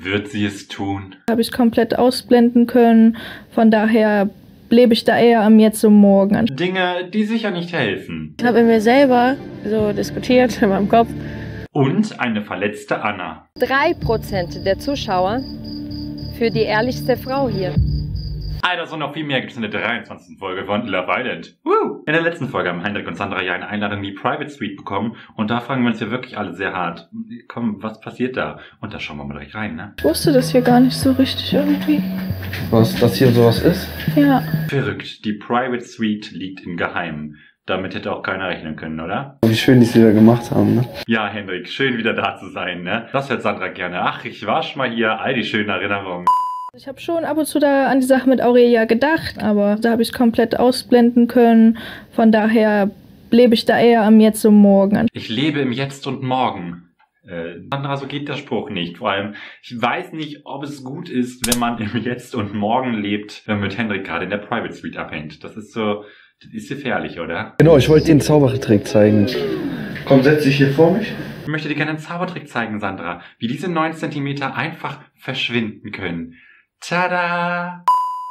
Wird sie es tun? Habe ich komplett ausblenden können. Von daher lebe ich da eher am Jetzt und Morgen. Dinge, die sicher nicht helfen. Ich habe in mir selber so diskutiert in meinem Kopf. Und eine verletzte Anna. Drei Prozent der Zuschauer für die ehrlichste Frau hier. Alter, und noch viel mehr gibt es in der 23. Folge von Love Island. Woo! In der letzten Folge haben Heinrich und Sandra ja eine Einladung in die Private Suite bekommen und da fragen wir uns ja wirklich alle sehr hart, komm, was passiert da? Und da schauen wir mal direkt rein, ne? Ich wusste das hier gar nicht so richtig irgendwie. Was, dass hier sowas ist? Ja. Verrückt, die Private Suite liegt im Geheimen. Damit hätte auch keiner rechnen können, oder? Wie schön, die es wieder gemacht haben, ne? Ja, Hendrik, schön wieder da zu sein, ne? Das hört Sandra gerne. Ach, ich war schon mal hier, all die schönen Erinnerungen. Ich habe schon ab und zu da an die Sache mit Aurelia gedacht, aber da habe ich komplett ausblenden können. Von daher lebe ich da eher am Jetzt und Morgen. Ich lebe im Jetzt und Morgen. Äh, Sandra, so geht der Spruch nicht. Vor allem, ich weiß nicht, ob es gut ist, wenn man im Jetzt und Morgen lebt, wenn man mit Hendrik gerade in der Private Suite abhängt. Das ist so, das ist gefährlich, oder? Genau, ich wollte dir einen Zaubertrick zeigen. Komm, setz dich hier vor mich. Ich möchte dir gerne einen Zaubertrick zeigen, Sandra. Wie diese 9 Zentimeter einfach verschwinden können. Tada!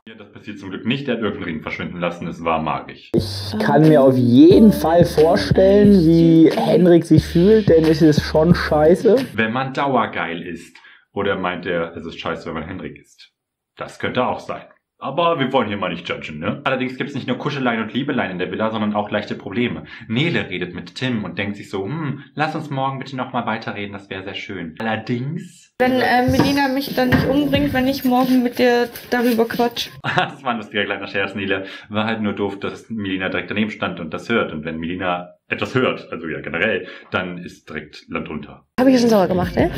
Ja, das passiert zum Glück nicht. Der hat irgendeinen Ring verschwinden lassen. Es war magisch. Ich kann mir auf jeden Fall vorstellen, wie Henrik sich fühlt, denn es ist schon scheiße. Wenn man dauergeil ist. Oder meint er, es ist scheiße, wenn man Henrik ist. Das könnte auch sein. Aber wir wollen hier mal nicht judgen, ne? Allerdings gibt's nicht nur Kuscheleien und Liebeleien in der Villa, sondern auch leichte Probleme. Nele redet mit Tim und denkt sich so, hm, lass uns morgen bitte nochmal weiterreden, das wäre sehr schön. Allerdings... Wenn äh, Melina mich dann nicht umbringt, wenn ich morgen mit dir darüber quatsch. das war ein lustiger kleiner Scherz, Nele. War halt nur doof, dass Melina direkt daneben stand und das hört. Und wenn Melina etwas hört, also ja generell, dann ist direkt Land unter. Habe ich schon sauer gemacht, ne?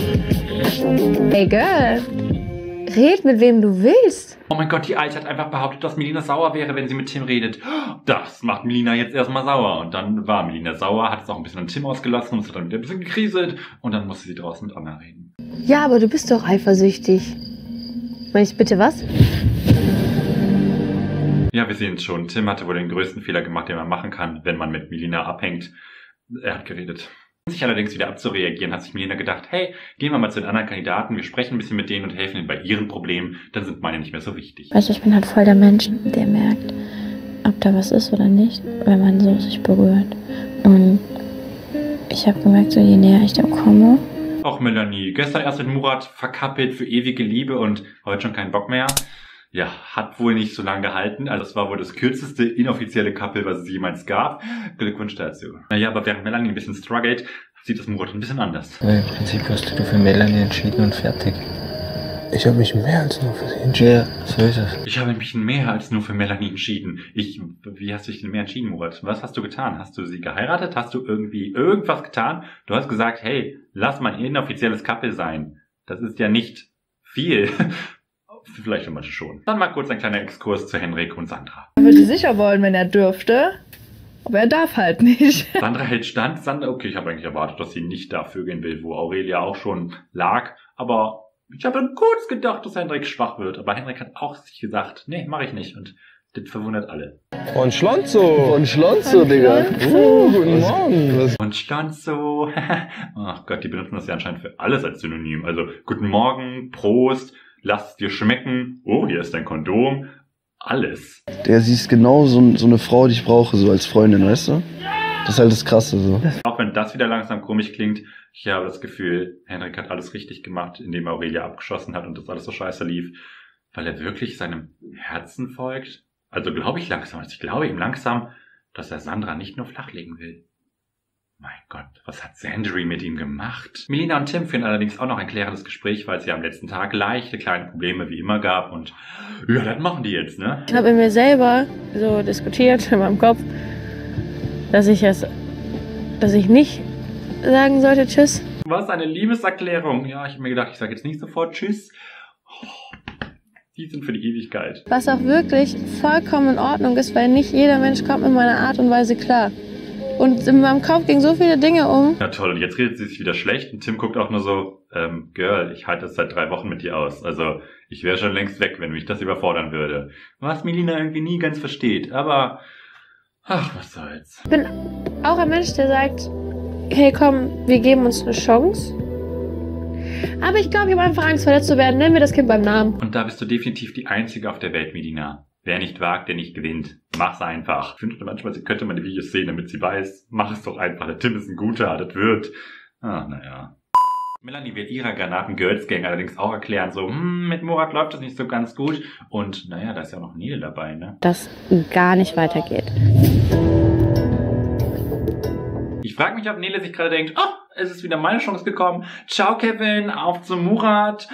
Hey Girl, red mit wem du willst. Oh mein Gott, die Alte hat einfach behauptet, dass Melina sauer wäre, wenn sie mit Tim redet. Das macht Melina jetzt erstmal sauer. Und dann war Melina sauer, hat es auch ein bisschen an Tim ausgelassen und es hat dann wieder ein bisschen gekriselt. Und dann musste sie draußen mit Anna reden. Ja, aber du bist doch eifersüchtig. Meine ich bitte was? Ja, wir sehen es schon. Tim hatte wohl den größten Fehler gemacht, den man machen kann, wenn man mit Melina abhängt. Er hat geredet. Sich allerdings wieder abzureagieren, hat sich Melina gedacht, hey, gehen wir mal zu den anderen Kandidaten, wir sprechen ein bisschen mit denen und helfen ihnen bei ihren Problemen, dann sind meine nicht mehr so wichtig. Weißt du, ich bin halt voll der Mensch, der merkt, ob da was ist oder nicht, wenn man so sich berührt. Und ich habe gemerkt, so je näher ich dem komme. Auch Melanie, gestern erst mit Murat verkappelt für ewige Liebe und heute schon keinen Bock mehr. Ja, hat wohl nicht so lange gehalten. Also es war wohl das kürzeste inoffizielle Couple, was es jemals gab. Glückwunsch dazu. Naja, aber während Melanie ein bisschen struggelt, sieht das Murat ein bisschen anders. Im Prinzip hast du für Melanie entschieden und fertig. Ich habe mich mehr als nur für sie entschieden. Ja, so ist es. Ich habe mich mehr als nur für Melanie entschieden. Ich, wie hast du dich denn mehr entschieden, Murat? Was hast du getan? Hast du sie geheiratet? Hast du irgendwie irgendwas getan? Du hast gesagt, hey, lass mal ein inoffizielles Couple sein. Das ist ja nicht viel. Vielleicht für manche schon. Dann mal kurz ein kleiner Exkurs zu Henrik und Sandra. Er würde sicher wollen, wenn er dürfte. Aber er darf halt nicht. Sandra hält stand. Sandra, okay, ich habe eigentlich erwartet, dass sie nicht dafür gehen will, wo Aurelia auch schon lag. Aber ich habe dann kurz gedacht, dass Henrik schwach wird. Aber Henrik hat auch sich gesagt, nee, mache ich nicht. Und das verwundert alle. Und Schlonzo. Und Schlonzo, Digga. Uh, guten Morgen. Was? Und Schlonzo. Ach Gott, die benutzen das ja anscheinend für alles als Synonym. Also, guten Morgen, Prost, lass dir schmecken. Oh, hier ist dein Kondom. Alles. Der siehst genau so, so eine Frau, die ich brauche, so als Freundin, weißt du? Das ist halt das Krasse, so. Auch wenn das wieder langsam komisch klingt, ich habe das Gefühl, Henrik hat alles richtig gemacht, indem er Aurelia abgeschossen hat und das alles so scheiße lief, weil er wirklich seinem Herzen folgt. Also glaube ich langsam, also ich glaube ihm langsam, dass er Sandra nicht nur flachlegen will. Mein Gott, was hat Sandry mit ihm gemacht? Melina und Tim führen allerdings auch noch ein klärendes Gespräch, weil es ja am letzten Tag leichte kleine Probleme wie immer gab und ja, das machen die jetzt, ne? Ich habe in mir selber so diskutiert in meinem Kopf, dass ich es, dass ich nicht sagen sollte Tschüss. Was eine Liebeserklärung. Ja, ich habe mir gedacht, ich sage jetzt nicht sofort Tschüss. Oh, die sind für die Ewigkeit. Was auch wirklich vollkommen in Ordnung ist, weil nicht jeder Mensch kommt mit meiner Art und Weise klar. Und in meinem Kopf gingen so viele Dinge um. Ja toll, und jetzt redet sie sich wieder schlecht und Tim guckt auch nur so, ähm, Girl, ich halte das seit drei Wochen mit dir aus. Also ich wäre schon längst weg, wenn mich das überfordern würde. Was Melina irgendwie nie ganz versteht, aber ach, was soll's. Ich bin auch ein Mensch, der sagt, hey komm, wir geben uns eine Chance. Aber ich glaube, ich habe einfach Angst, verletzt zu werden. Nennen wir das Kind beim Namen. Und da bist du definitiv die Einzige auf der Welt, Medina. Wer nicht wagt, der nicht gewinnt. Mach's einfach. Ich wünschte manchmal, sie könnte meine Videos sehen, damit sie weiß. Mach es doch einfach. Der Tim ist ein guter, das wird. Ah, naja. Melanie wird ihrer Granaten Girls Gang allerdings auch erklären, so, hm, mit Murat läuft das nicht so ganz gut. Und naja, da ist ja auch noch Nele dabei, ne? Das gar nicht weitergeht. Ich frage mich, ob Nele sich gerade denkt, oh, es ist wieder meine Chance gekommen. Ciao, Kevin, auf zu Murat.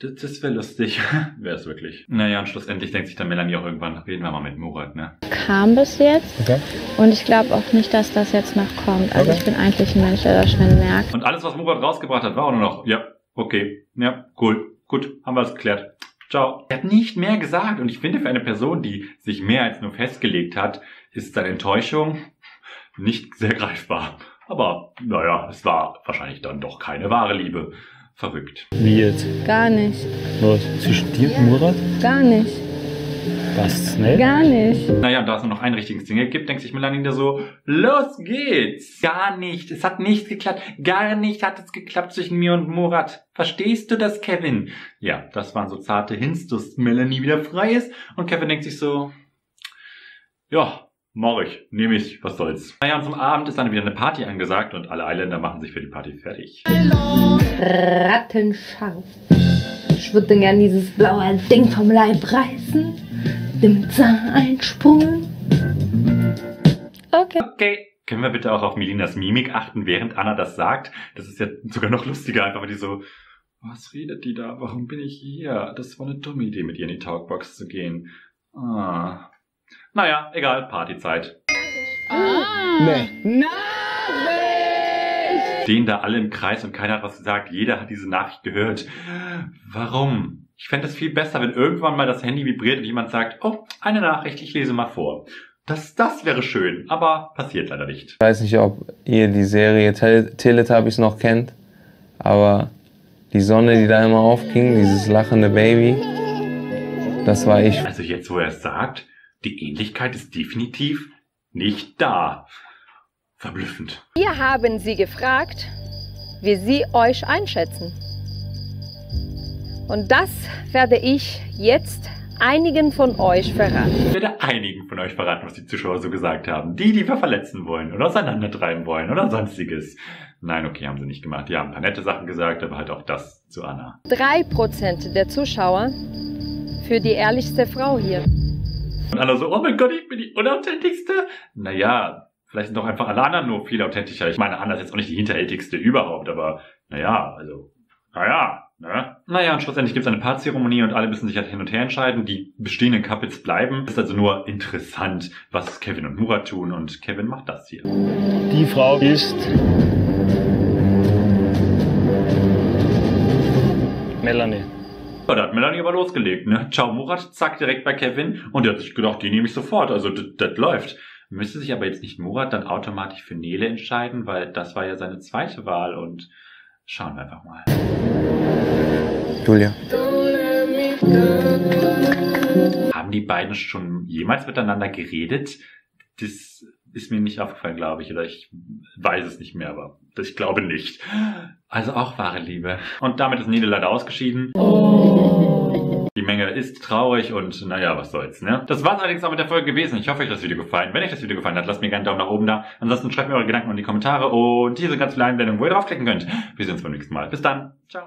Das, das wäre lustig. wäre es wirklich. Naja, und schlussendlich denkt sich dann Melanie auch irgendwann, reden wir mal mit Murat, ne? Kam bis jetzt. Okay. Und ich glaube auch nicht, dass das jetzt noch kommt. Also Okay. ich bin eigentlich ein Mensch, der das schnell merkt. Und alles, was Murat rausgebracht hat, war auch nur noch, ja, okay, ja, cool, gut, haben wir es geklärt. Ciao. Er hat nicht mehr gesagt und ich finde, für eine Person, die sich mehr als nur festgelegt hat, ist seine Enttäuschung nicht sehr greifbar. Aber, naja, es war wahrscheinlich dann doch keine wahre Liebe. Verrückt. Wie jetzt? Gar nicht. Was? Zwischen dir und Murat? Gar nicht. Was? Schnell? Gar nicht. Naja, und da es nur noch einen richtigen Single gibt, denkt sich Melanie da so, los geht's! Gar nicht, es hat nicht geklappt, gar nicht hat es geklappt zwischen mir und Murat. Verstehst du das, Kevin? Ja, das waren so zarte Hints, dass Melanie wieder frei ist und Kevin denkt sich so, ja, mach ich, nehme ich, was soll's. Naja, und zum Abend ist dann wieder eine Party angesagt und alle Eiländer machen sich für die Party fertig. Rattenscharf. Ich würde gern dieses blaue Ding vom Leib reißen, dem Zahn einsprungen. Okay. Okay. Können wir bitte auch auf Melinas Mimik achten, während Anna das sagt? Das ist ja sogar noch lustiger, einfach weil die so, was redet die da? Warum bin ich hier? Das war eine dumme Idee, mit ihr in die Talkbox zu gehen. Ah. Naja, egal, Partyzeit. Nee. Stehen da alle im Kreis und keiner hat was gesagt. Jeder hat diese Nachricht gehört. Warum? Ich fände es viel besser, wenn irgendwann mal das Handy vibriert und jemand sagt, oh, eine Nachricht, ich lese mal vor. Das, das wäre schön, aber passiert leider nicht. Ich weiß nicht, ob ihr die Serie Tel Teletubbies noch kennt, aber die Sonne, die da immer aufging, dieses lachende Baby, das war ich. Also jetzt, wo er es sagt, die Ähnlichkeit ist definitiv nicht da. Verblüffend. Wir haben Sie gefragt, wie Sie euch einschätzen. Und das werde ich jetzt einigen von euch verraten. Ich werde einigen von euch verraten, was die Zuschauer so gesagt haben. Die, die wir verletzen wollen oder auseinandertreiben wollen oder sonstiges. Nein, okay, haben sie nicht gemacht. Die haben ein paar nette Sachen gesagt, aber halt auch das zu Anna. Drei Prozent der Zuschauer für die ehrlichste Frau hier. Und Anna so, oh mein Gott, ich bin die unauthentischste. Naja, vielleicht sind doch einfach alle anderen nur viel authentischer. Ich meine, Anna ist jetzt auch nicht die hinterhältigste überhaupt, aber naja, also, naja, ne? Naja, und schlussendlich gibt es eine Paarzeremonie und alle müssen sich halt hin und her entscheiden. Die bestehenden Couples bleiben. Ist also nur interessant, was Kevin und Murat tun und Kevin macht das hier. Die Frau ist Melanie. Ja, da hat Melanie aber losgelegt, ne? Ciao Murat, zack, direkt bei Kevin. Und der hat sich gedacht, die nehme ich sofort. Also, das das läuft. Müsste sich aber jetzt nicht Murat dann automatisch für Nele entscheiden, weil das war ja seine zweite Wahl und schauen wir einfach mal. Julia. Haben die beiden schon jemals miteinander geredet? Das ist mir nicht aufgefallen, glaube ich, oder ich weiß es nicht mehr, aber ich glaube nicht. Also auch wahre Liebe. Und damit ist Nele leider ausgeschieden. Die Menge ist traurig und naja, was soll's, ne? Das war's allerdings auch mit der Folge gewesen. Ich hoffe, euch hat das Video gefallen. Wenn euch das Video gefallen hat, lasst mir gerne einen Daumen nach oben da. Ansonsten schreibt mir eure Gedanken in die Kommentare und diese ganz kleine Einblendung, wo ihr draufklicken könnt. Wir sehen uns beim nächsten Mal. Bis dann. Ciao.